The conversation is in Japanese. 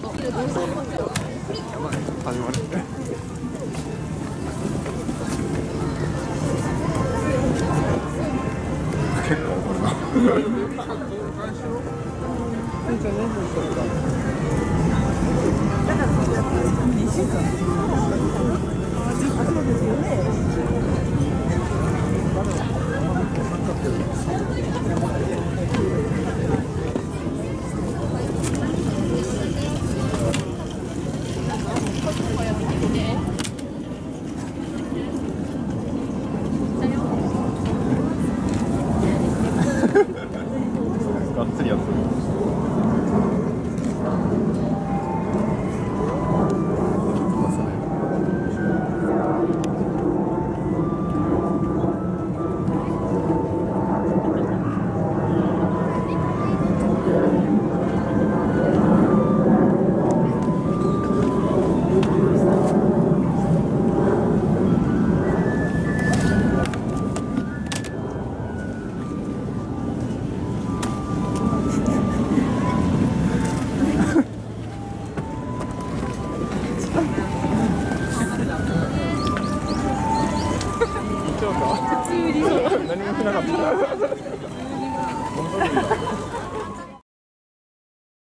始まる結構これな。がっつりやってる。何もしなかった。